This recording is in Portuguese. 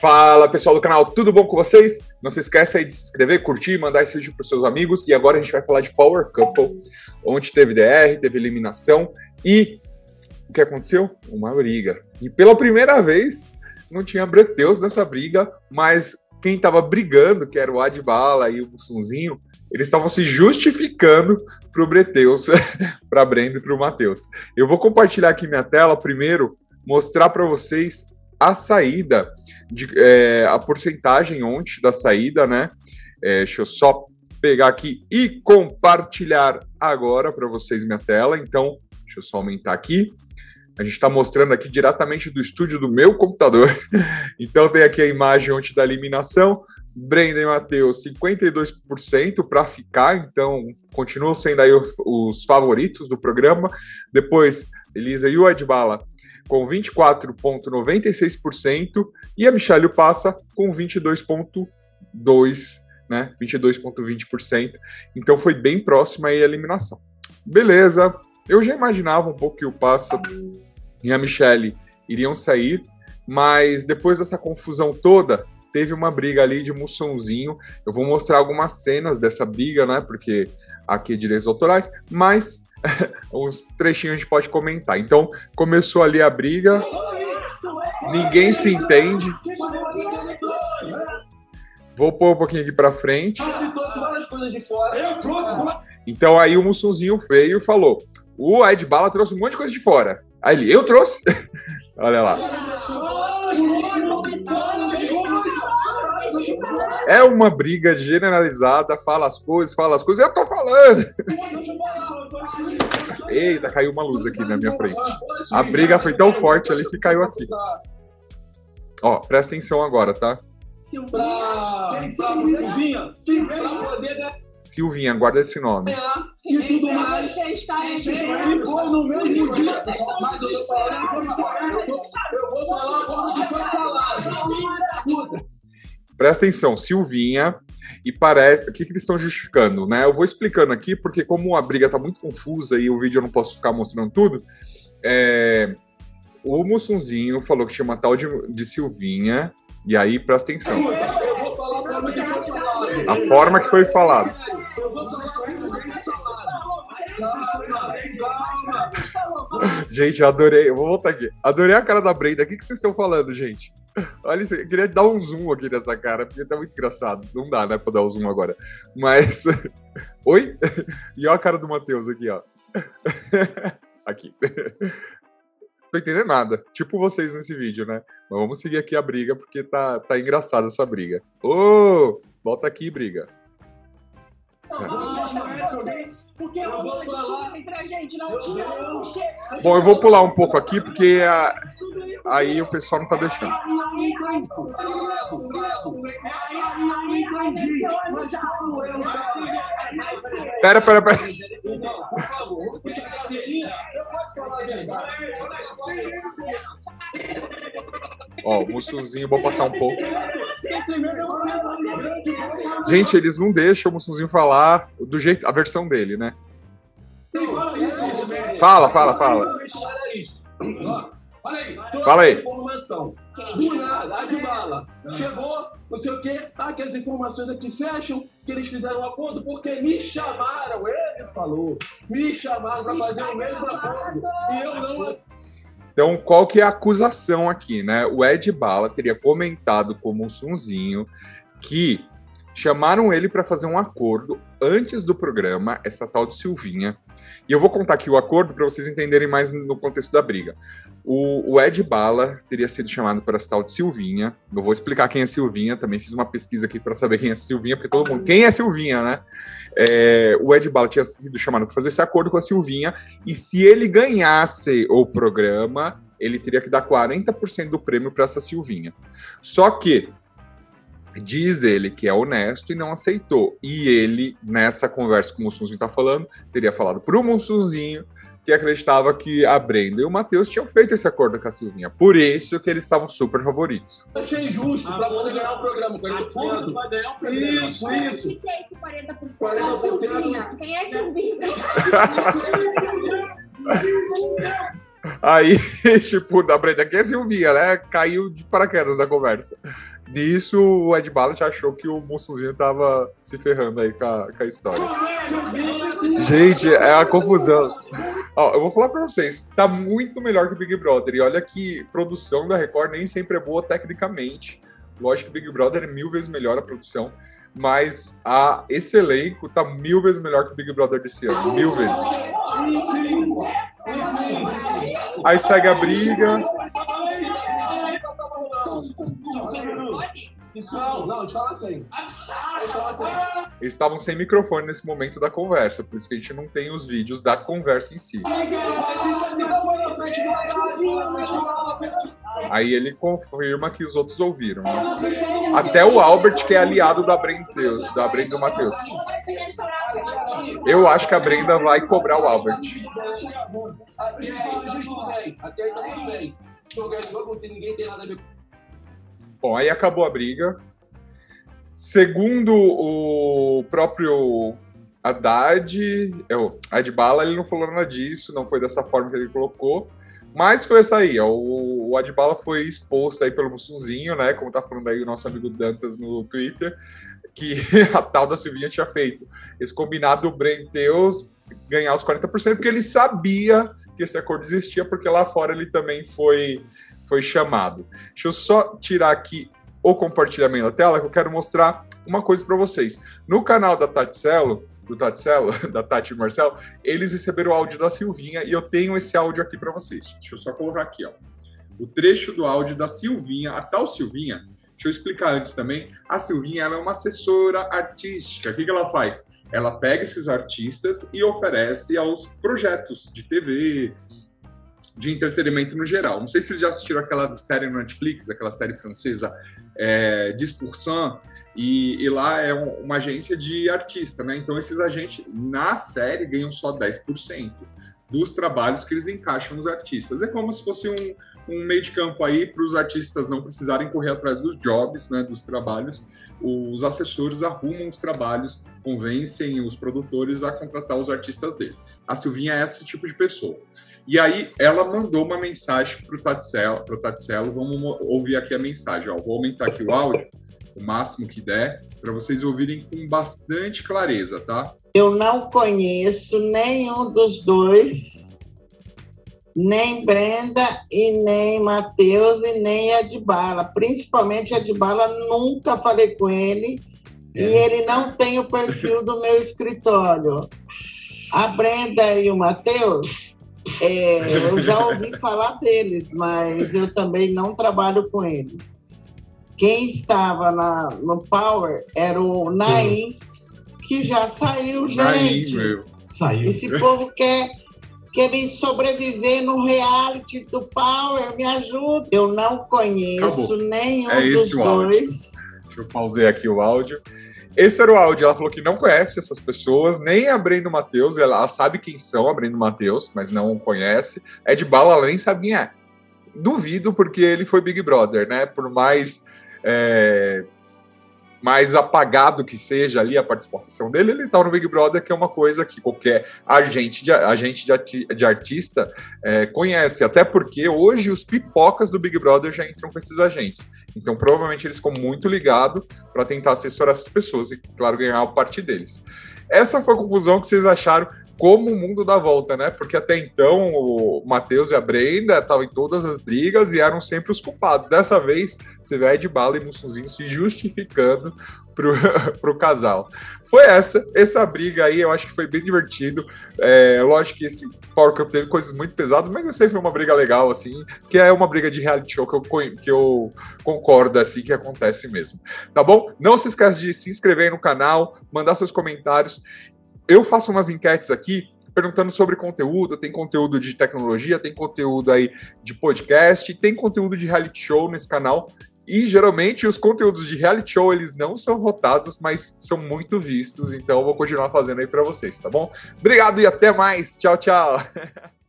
Fala pessoal do canal, tudo bom com vocês? Não se esqueça aí de se inscrever, curtir, mandar esse vídeo para seus amigos. E agora a gente vai falar de Power Couple, onde teve DR, teve eliminação e o que aconteceu? Uma briga. E pela primeira vez não tinha Breteus nessa briga, mas quem estava brigando, que era o Adbala e o Mussunzinho, eles estavam se justificando para o Breteus, para Brenda e para o Matheus. Eu vou compartilhar aqui minha tela primeiro, mostrar para vocês a saída, de, é, a porcentagem ontem da saída, né? É, deixa eu só pegar aqui e compartilhar agora para vocês minha tela. Então, deixa eu só aumentar aqui. A gente está mostrando aqui diretamente do estúdio do meu computador. Então tem aqui a imagem ontem da eliminação. Brenda e Matheus, 52% para ficar, então continuam sendo aí os favoritos do programa. Depois, Elisa e o Edbala com 24,96% e a Michelle passa com 22,2%, né? 22,20%. Então foi bem próxima aí a eliminação. Beleza, eu já imaginava um pouco que o Passa e a Michelle iriam sair, mas depois dessa confusão toda, teve uma briga ali de moçãozinho. Eu vou mostrar algumas cenas dessa briga, né? Porque aqui é direitos autorais, mas uns trechinhos a gente pode comentar. Então, começou ali a briga, ninguém se entende. Vou pôr um pouquinho aqui pra frente. Então aí o Mussunzinho veio e falou: o Ed Bala trouxe um monte de coisa de fora. Aí ele, eu trouxe? Olha lá. É uma briga generalizada, fala as coisas, fala as coisas, eu tô falando! Eita, caiu uma luz aqui na minha frente. A briga foi tão forte ali que caiu aqui. Ó, presta atenção agora, tá? Silvinha, guarda esse nome. E tudo mais. No mesmo dia. Eu vou falar. Presta atenção, Silvinha e parece. O que, que eles estão justificando, né? Eu vou explicando aqui, porque como a briga tá muito confusa e o vídeo eu não posso ficar mostrando tudo, é... o Mussunzinho falou que tinha uma tal de, de Silvinha, e aí presta atenção. A forma que foi falado. Gente, eu adorei. Eu vou voltar aqui. Adorei a cara da Brenda. O que, que vocês estão falando, gente? Olha isso. Eu queria dar um zoom aqui nessa cara, porque tá muito engraçado. Não dá, né, pra dar o um zoom agora. Mas. Oi? E olha a cara do Matheus aqui, ó. aqui. Tô entendendo nada. Tipo vocês nesse vídeo, né? Mas vamos seguir aqui a briga, porque tá, tá engraçada essa briga. Ô! Oh, volta aqui, briga. É. Porque eu vou falar entre a gente, não tinha Bom, eu vou pular um pouco aqui porque a... aí o pessoal não tá deixando. Pera, pera, pera. Ó, o Mussunzinho, vou passar um pouco. Gente, eles não deixam o Mussunzinho falar do jeito, a versão dele, né? Fala, fala, fala. Olha aí, Fala aí. informação. Do nada, de bala. Chegou, não sei o quê. Ah, aquelas informações aqui fecham que eles fizeram um acordo porque me chamaram. Ele falou. Me chamaram para fazer o mesmo acordo. E eu não. Então, qual que é a acusação aqui, né? O Ed Bala teria comentado como um sunzinho que chamaram ele para fazer um acordo antes do programa, essa tal de Silvinha. E eu vou contar aqui o acordo para vocês entenderem mais no contexto da briga. O, o, Ed Bala teria sido chamado para essa tal de Silvinha. Eu vou explicar quem é Silvinha, também fiz uma pesquisa aqui para saber quem é Silvinha, porque todo mundo. Quem é Silvinha, né? É, o Ed Bala tinha sido chamado para fazer esse acordo com a Silvinha, e se ele ganhasse o programa, ele teria que dar 40% do prêmio para essa Silvinha. Só que Diz ele que é honesto e não aceitou. E ele, nessa conversa que o Mussunzinho está falando, teria falado para o Mussunzinho que acreditava que a Brenda e o Matheus tinham feito esse acordo com a Silvinha. Por isso que eles estavam super favoritos. Eu achei justo para poder ganhar o programa, 40%. Vai ganhar o programa. Isso, isso. O que é esse 40%? 40%. Quem é Silvinha? Aí, tipo, da Brenda, que é Silvinha, né? Caiu de paraquedas na conversa. Nisso, o Ed Ballet achou que o Mussunzinho tava se ferrando aí com a, com a história. Gente, é a confusão. Ó, eu vou falar pra vocês, tá muito melhor que Big Brother. E olha que produção da Record nem sempre é boa tecnicamente. Lógico que Big Brother é mil vezes melhor a produção, mas a, esse elenco tá mil vezes melhor que Big Brother desse ano. Mil vezes. Aí segue a briga. Não, não, te fala assim. assim. Eles estavam sem microfone nesse momento da conversa, por isso que a gente não tem os vídeos da conversa em si. Aí ele confirma que os outros ouviram. Né? Até o Albert, que é aliado da Brenda, da Brenda do Matheus. Eu acho que a Brenda vai cobrar o Albert. Até aí tá tudo bem. Ninguém tem nada a ver Bom, aí acabou a briga. Segundo o próprio Haddad, é, Adbala, ele não falou nada disso, não foi dessa forma que ele colocou. Mas foi essa aí, ó, o, o Adbala foi exposto aí pelo Mussunzinho, né, como tá falando aí o nosso amigo Dantas no Twitter, que a tal da Silvinha tinha feito esse combinado do Brenteus ganhar os 40%, porque ele sabia que esse acordo existia, porque lá fora ele também foi foi chamado. Deixa eu só tirar aqui o compartilhamento da tela, que eu quero mostrar uma coisa para vocês. No canal da Taticelo, do Taticelo, da Tati e Marcelo, eles receberam o áudio da Silvinha e eu tenho esse áudio aqui para vocês. Deixa eu só colocar aqui, ó. O trecho do áudio da Silvinha, a tal Silvinha, deixa eu explicar antes também. A Silvinha ela é uma assessora artística. O que, que ela faz? Ela pega esses artistas e oferece aos projetos de TV, de entretenimento no geral. Não sei se vocês já assistiram aquela série no Netflix, aquela série francesa é, Dispersan, e, e, lá é um, uma agência de artista, né? Então esses agentes na série ganham só 10% dos trabalhos que eles encaixam nos artistas. É como se fosse um, um meio de campo aí para os artistas não precisarem correr atrás dos jobs, né, dos trabalhos. Os assessores arrumam os trabalhos, convencem os produtores a contratar os artistas dele. A Silvinha é esse tipo de pessoa. E aí ela mandou uma mensagem para o Tatselo, pro Tatselo. Vamos ouvir aqui a mensagem. Ó. Vou aumentar aqui o áudio, o máximo que der, para vocês ouvirem com bastante clareza, tá? Eu não conheço nenhum dos dois, nem Brenda e nem Matheus e nem Adbala. Principalmente Adbala, nunca falei com ele é. e ele não tem o perfil do meu escritório. A Brenda e o Matheus é, eu já ouvi falar deles, mas eu também não trabalho com eles. Quem estava na, no Power era o Naim, que já saiu, gente. Naim, meu. Saiu. Esse povo quer, quer me sobreviver no reality do Power, me ajuda. Eu não conheço Acabou. nenhum é dos dois. Deixa eu pausei aqui o áudio. Esse era o áudio. Ela falou que não conhece essas pessoas, nem a Brenda Matheus. Ela sabe quem são a Brenda Matheus, mas não conhece. É de bala, ela nem sabe quem é. Duvido, porque ele foi Big Brother, né? Por mais é, mais apagado que seja ali a participação dele, ele tá no Big Brother, que é uma coisa que qualquer agente de, agente de, de artista é, conhece. Até porque hoje os pipocas do Big Brother já entram com esses agentes. Então, provavelmente, eles ficam muito ligados para tentar assessorar essas pessoas e, claro, ganhar a parte deles. Essa foi a conclusão que vocês acharam como o mundo dá volta, né? Porque até então o Matheus e a Brenda estavam em todas as brigas e eram sempre os culpados. Dessa vez, você vê de Bala e Mussunzinho se justificando pro, pro casal. Foi essa, essa briga aí, eu acho que foi bem divertido. É, lógico que esse Power Cup teve coisas muito pesadas, mas é sempre uma briga legal, assim, que é uma briga de reality show que eu, que eu concordo, assim, que acontece mesmo. Tá bom? Não se esqueça de se inscrever no canal, mandar seus comentários eu faço umas enquetes aqui perguntando sobre conteúdo, tem conteúdo de tecnologia, tem conteúdo aí de podcast, tem conteúdo de reality show nesse canal. E geralmente os conteúdos de reality show eles não são votados, mas são muito vistos, então eu vou continuar fazendo aí para vocês, tá bom? Obrigado e até mais. Tchau, tchau.